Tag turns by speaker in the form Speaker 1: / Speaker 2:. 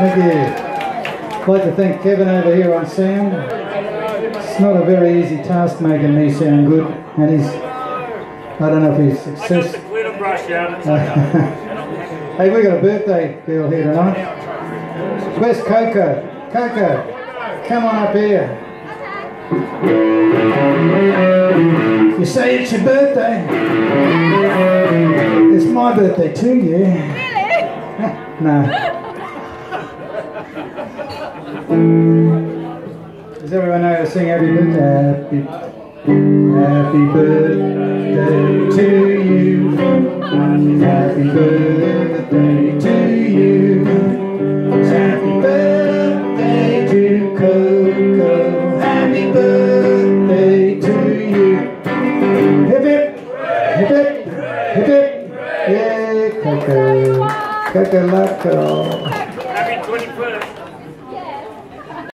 Speaker 1: Thank you. I'd like to thank Kevin over here on sound. It's not a very easy task making me sound good, and he's, I don't know if he's
Speaker 2: I
Speaker 1: success.
Speaker 2: the glitter brush out.
Speaker 1: Hey, we got a birthday girl here tonight. Where's Coco? Coco, come on up here. You say it's your birthday. It's my birthday too, yeah. Really? no. Does everyone know how to sing happy birthday? Happy, birthday to you. Happy birthday to you. Happy birthday to Coco. Happy birthday to you. Hip hip, hip hip, hip hip. Yeah, Coco. Coco Loco.
Speaker 2: Happy 21st.